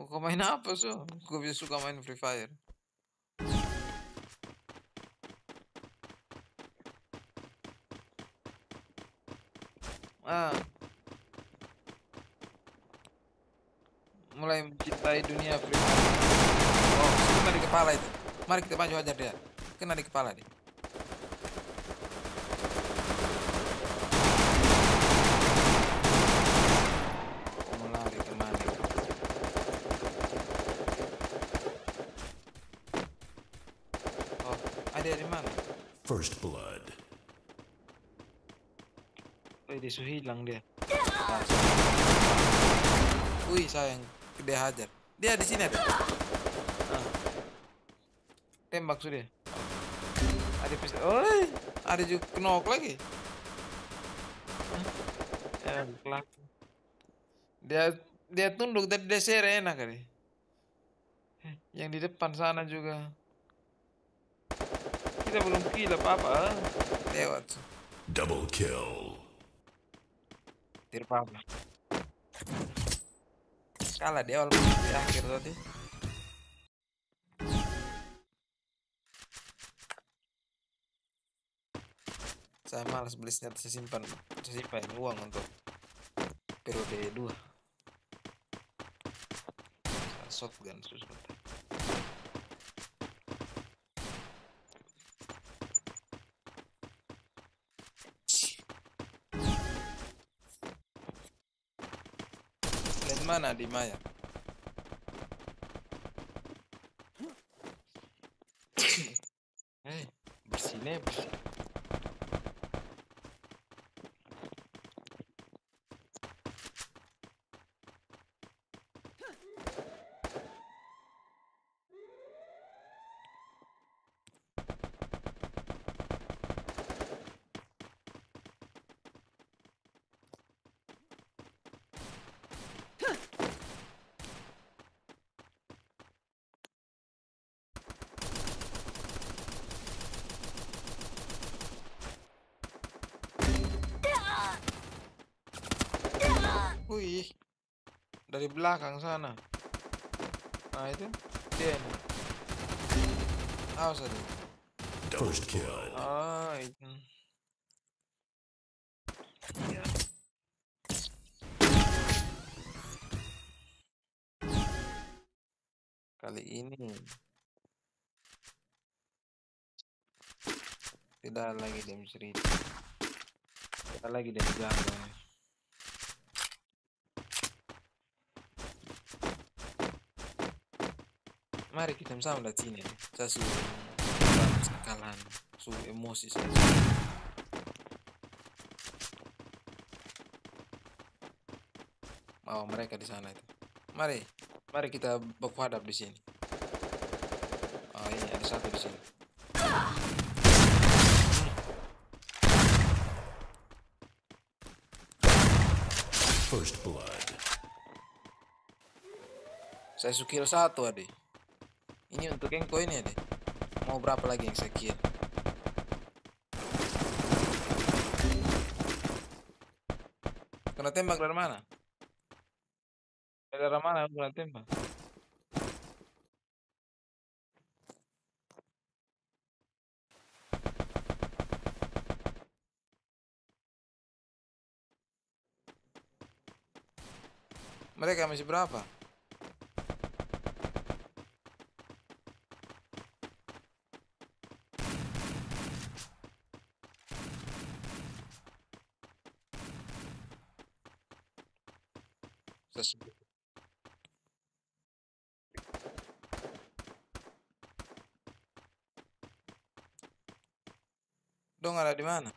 Oh, kau main apa so? Gue bisa suka main Free Fire. Ah. Mulai mencintai dunia Free Fire. Oh, di kepala itu. Mari kita maju aja dia. Kena di kepala dia. Ada di mana? First blood. Dia sudah hilang dia. Wih, sayang. Dia hajar. Dia di sini ada. Nah. Tembak sudah. Ada pistol. Oh, ada juga knock lagi. Ya, dia dia tunduk dari dia sere enak kali. Yang di depan sana juga. Kita belum kill apa-apa. Lewat. Double kill. Tidak apa-apa. Kalah di awal di akhir tadi. Saya malas beli senjata saya simpan, saya simpan uang untuk periode 2 shotgun susah mana di Maya? Eh, bersih nih, bersih. Wih, dari belakang sana. Nah itu dia nih. Awas aja. First kill. Ah itu. Kali ini tidak lagi dia cerita. Tidak lagi dia jaga. Mari kita sama dari sini. Saya su sekalian su emosi saya oh mereka di sana itu. Mari mari kita baku hadap di sini. Oh ini ada satu di sini. First blood. Saya sukil satu adik. Ini untuk yang koin ya deh. Mau berapa lagi yang saya kill? Kena tembak dari mana? Dari mana kena tembak? Mereka masih berapa? Tersebut. Dong ada di mana?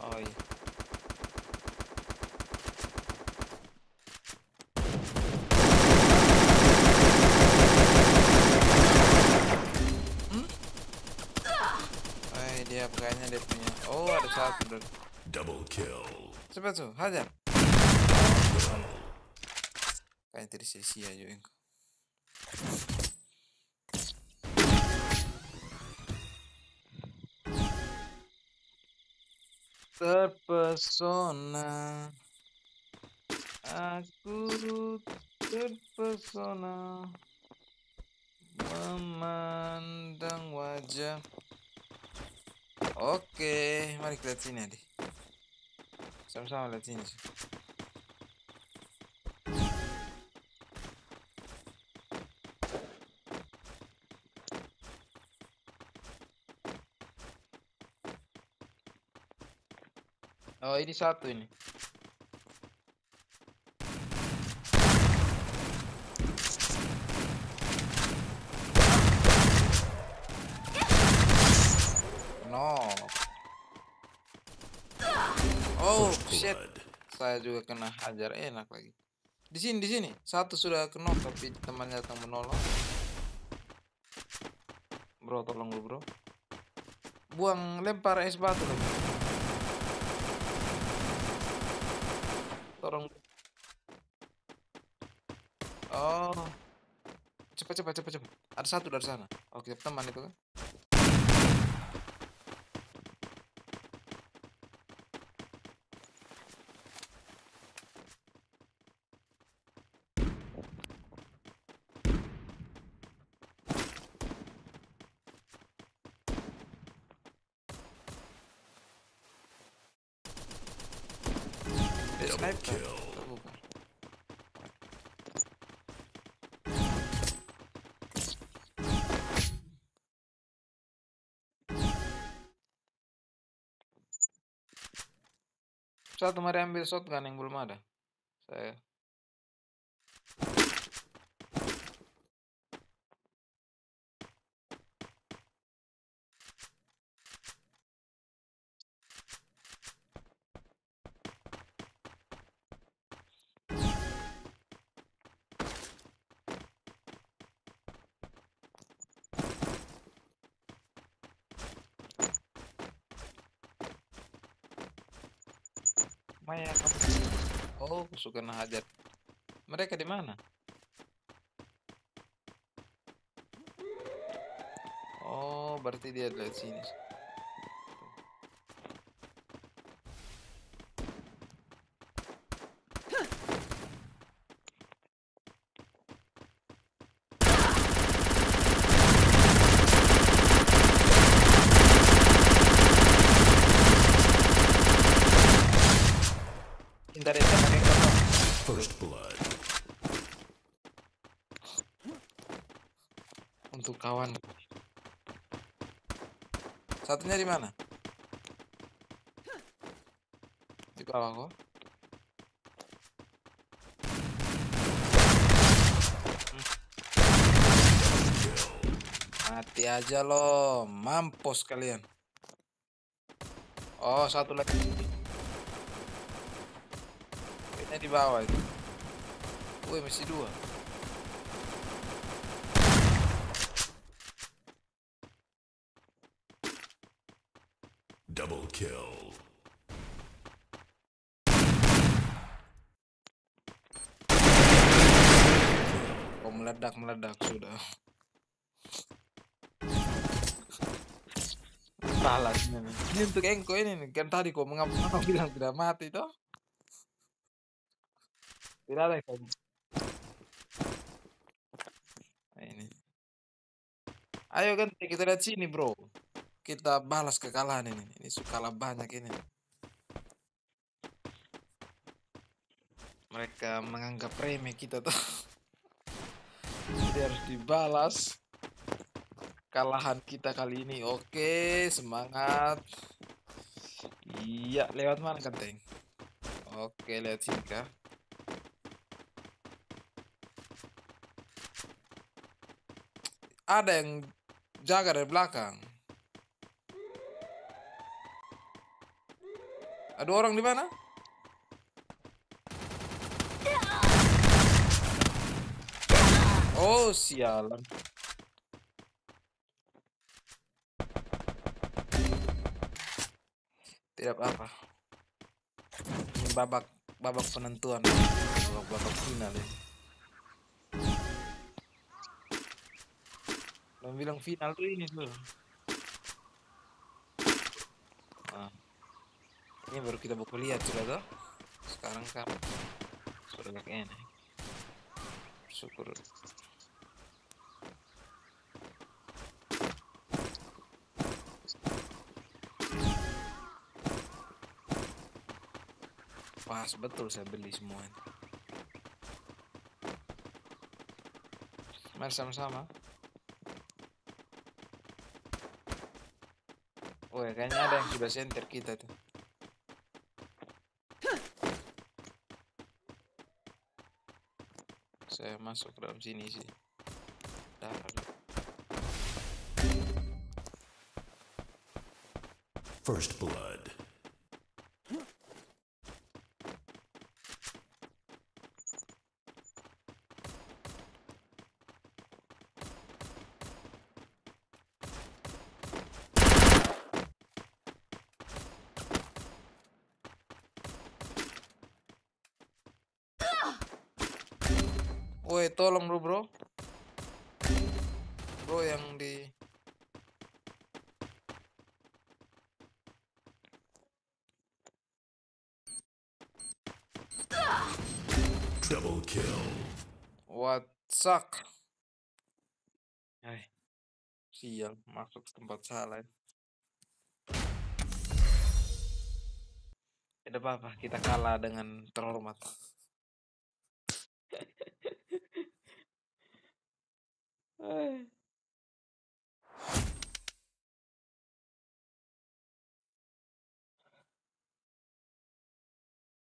Oh iya. Hmm? Eh, dia kayaknya dia punya Oh, ada satu dong. Double kill. Cepat tuh, hajar. Kayak tadi sia-sia juga. terpesona Aku terpesona Oke, mari kita lihat sini adik Sama-sama lihat sini. Oh ini satu ini Saya juga kena hajar enak lagi. Di sini di sini. Satu sudah kena tapi temannya datang menolong. Bro tolong lu bro. Buang lempar es batu. Lagi tolong. Oh. Cepat cepat cepat cepat. Ada satu dari sana. Oke teman itu kan sniper. Satu mari ambil shotgun yang belum ada. Saya Oh, suka hajat. Mereka di mana? Oh, berarti dia dari sini. Hindari teman yang kotor. First blood. Kawan. Satunya di mana? Di bawah kok. Mati aja lo, mampus kalian. Oh, satu lagi. Kayaknya di bawah itu. Wih, masih dua. Double kill. Oh meledak meledak sudah. Salah ini nih. Ini untuk engko ini nih. Kan tadi kok mengapa mengapa bilang tidak mati toh? Tidak ada yang Nah, ini. Ayo kan kita lihat sini bro. Kita balas kekalahan ini. Ini kalah banyak ini. Mereka menganggap remeh kita tuh. Jadi harus dibalas kalahan kita kali ini. Oke, semangat. Iya, lewat mana kan, Teng? Oke, lihat sini kah? Ada yang jaga dari belakang. Ada orang di mana? Oh, sialan. Tidak apa-apa. Ini babak babak penentuan. Babak babak final ya. Belum bilang final tuh ini tuh. Ah. Ini baru kita buku lihat sudah toh. Sekarang kan sudah gak enak. Syukur. Pas betul saya beli semua. Mari sama-sama. Oh ya, kayaknya ada yang sudah center kita tuh. Saya masuk dalam sini sih. Darah. First blood. Woi, tolong bro, bro. Bro yang di Double kill. What suck? Hai. Sial, masuk ke tempat salah. Tidak apa-apa, kita kalah dengan terhormat. 哎。